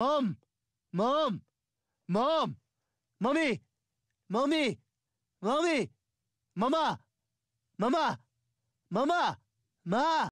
Mom! Mom! Mom! Mommy! Mommy! Mommy! Mama! Mama! Mama! Ma!